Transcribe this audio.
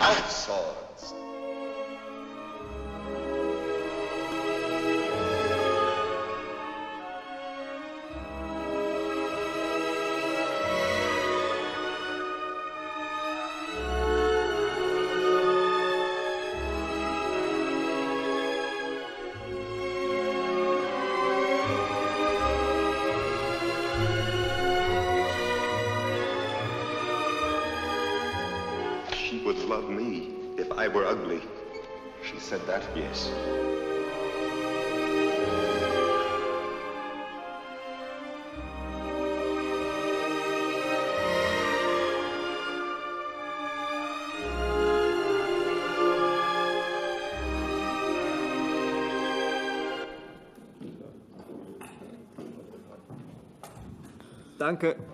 Out She would love me if I were ugly. She said that? Yes. Danke.